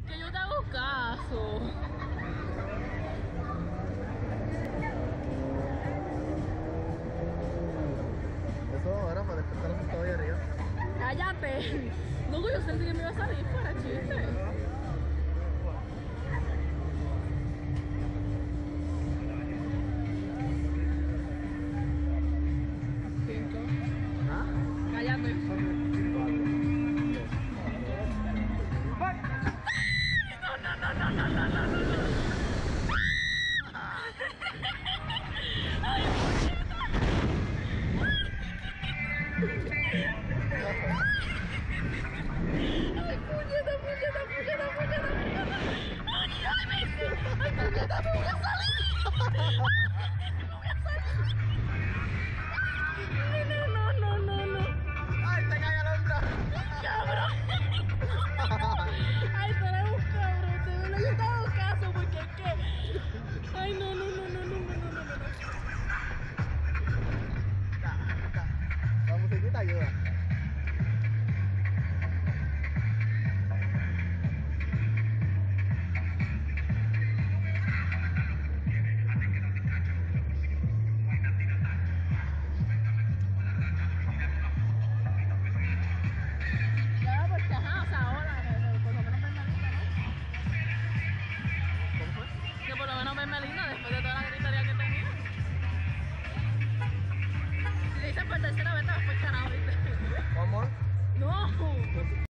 Porque yo te hago caso. Eso ahora para despertar los estados ahí arriba. Cállate. Luego yo sentí que me iba a salir fuera, chiste. Yo te hago caso porque que. Ay, no, no, no, no, no, no, no, no, no. La musiquita ayuda.